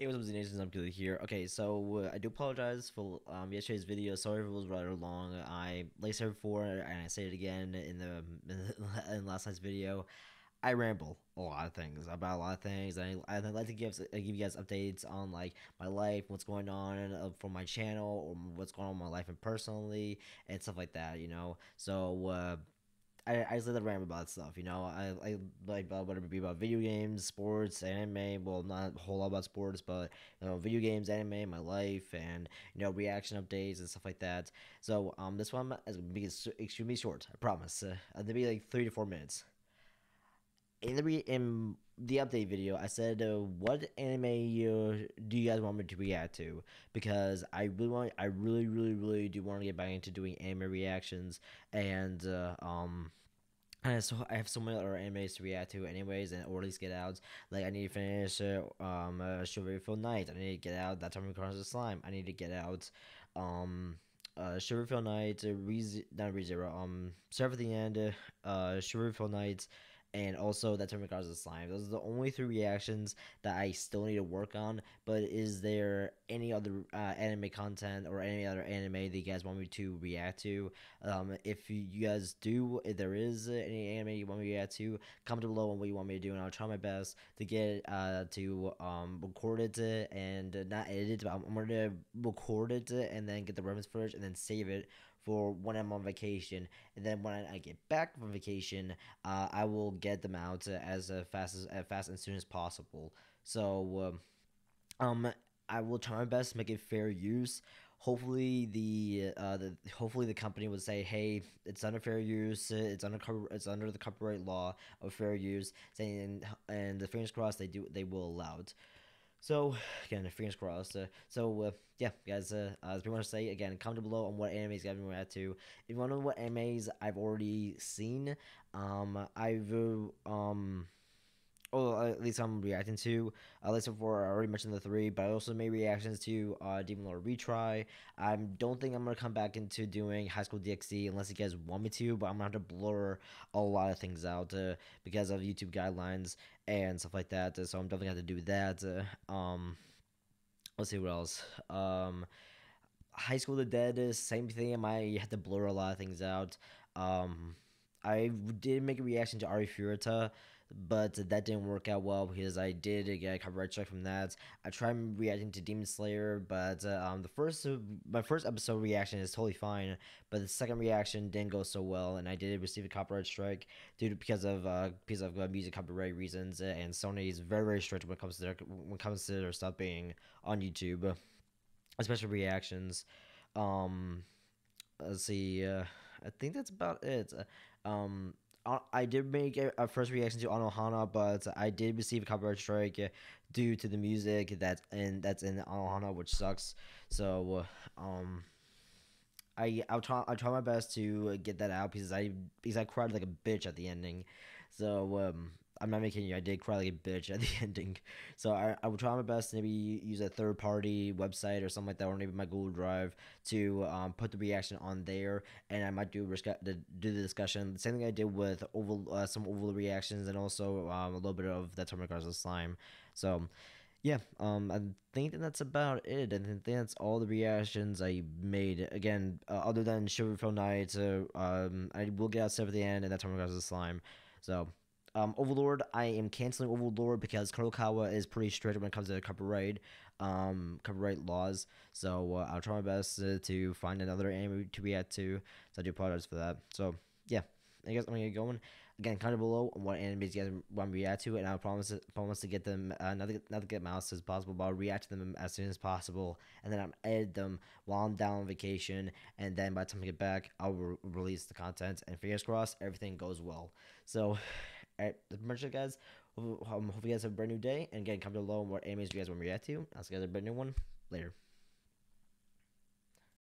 Hey, what's up, Z Nation? I'm Gilly here. Okay, so uh, I do apologize for um, yesterday's video. Sorry if it was rather long. I, like said before, and I say it again in the in last night's video, I ramble a lot of things about a lot of things. I I like to give give you guys updates on like my life, what's going on uh, for my channel, or what's going on in my life and personally, and stuff like that. You know, so. Uh, I, I just let the rant about stuff, you know. I, I like whether it be about video games, sports, anime. Well, not a whole lot about sports, but you know, video games, anime, my life, and you know, reaction updates and stuff like that. So, um, this one is gonna be extremely short. I promise. Uh, it'll be like three to four minutes. In the in the update video, I said, uh, "What anime uh, do you guys want me to react to?" Because I really want, I really, really, really do want to get back into doing anime reactions, and uh, um, I have, so, I have so many other animes to react to anyways, and or at least get out. Like I need to finish uh, um uh, Shiverfield Night. I need to get out that time across the slime. I need to get out um uh Shiverfield Night, uh, Re- not ReZero, um Seraph of the End, uh Shiverfield Night, and also that term regards the slime. Those are the only three reactions that I still need to work on. But is there any other uh, anime content or any other anime that you guys want me to react to? Um, if you guys do, if there is any anime you want me to react to, comment below on what you want me to do, and I'll try my best to get uh, to um, record it and not edit it. But I'm, I'm gonna record it and then get the reference footage and then save it for when I'm on vacation, and then when I get back from vacation, uh, I will get them out as uh, fast as, as fast and soon as possible. So, um, um, I will try my best to make it fair use. Hopefully the uh, the hopefully the company would say, hey, it's under fair use. It's under it's under the copyright law of fair use. Saying and the fingers crossed they do they will allow it. So again, fingers crossed. Uh, so uh, yeah, guys, uh, as we want to say again, comment below on what animes guys want to to. If you want to know what animes I've already seen, um, I've um or at least I'm reacting to. Uh, listen for I already mentioned the three, but I also made reactions to uh, Demon Lord Retry. I don't think I'm gonna come back into doing High School DxD unless you guys want me to, but I'm gonna have to blur a lot of things out uh, because of YouTube guidelines and stuff like that. So I'm definitely gonna have to do that. Uh, um, let's see what else. Um, High School the Dead is same thing. I might have to blur a lot of things out. Um, I did make a reaction to Arifureta but that didn't work out well because I did get a copyright strike from that. I tried reacting to Demon Slayer, but uh, um, the first my first episode reaction is totally fine, but the second reaction didn't go so well, and I did receive a copyright strike due to because of uh, because of uh, music copyright reasons. And Sony is very very strict when it comes to their when it comes to their stuff being on YouTube, especially reactions. Um, let's see. Uh, I think that's about it. Um, I did make a first reaction to Anohana, but I did receive a copyright strike due to the music that's in that's in Anohana, which sucks. So, um, I I'll try I'll try my best to get that out because I because I cried like a bitch at the ending. So um, I'm not making you. I did cry like a bitch at the ending. So I, I will try my best to maybe use a third party website or something like that, or maybe my Google Drive to um, put the reaction on there, and I might do do the discussion. The same thing I did with oval uh, some oval reactions, and also um, a little bit of that regards of slime. So yeah, um, I think that that's about it. I think that's all the reactions I made. Again, uh, other than Shiverfield Night, uh, um, I will get out stuff at the end, and that's when regards to slime. So um, Overlord, I am canceling Overlord because Kadokawa is pretty strict when it comes to copyright, um, copyright laws. So uh, I'll try my best uh, to find another anime to react to. So I do apologize for that. So yeah, I guess I'm gonna get going. Again, comment below what animes you guys want to react to, and I promise promise to get them uh, not to, get mouse as possible, but I'll react to them as soon as possible, and then I'm edit them while I'm down on vacation, and then by the time I get back, I'll re- release the content, and fingers crossed, everything goes well. So That's pretty much it, guys. Hope, you guys have a brand new day. And again, comment below what animes you guys want me to react to. I'll see you guys a brand new one later.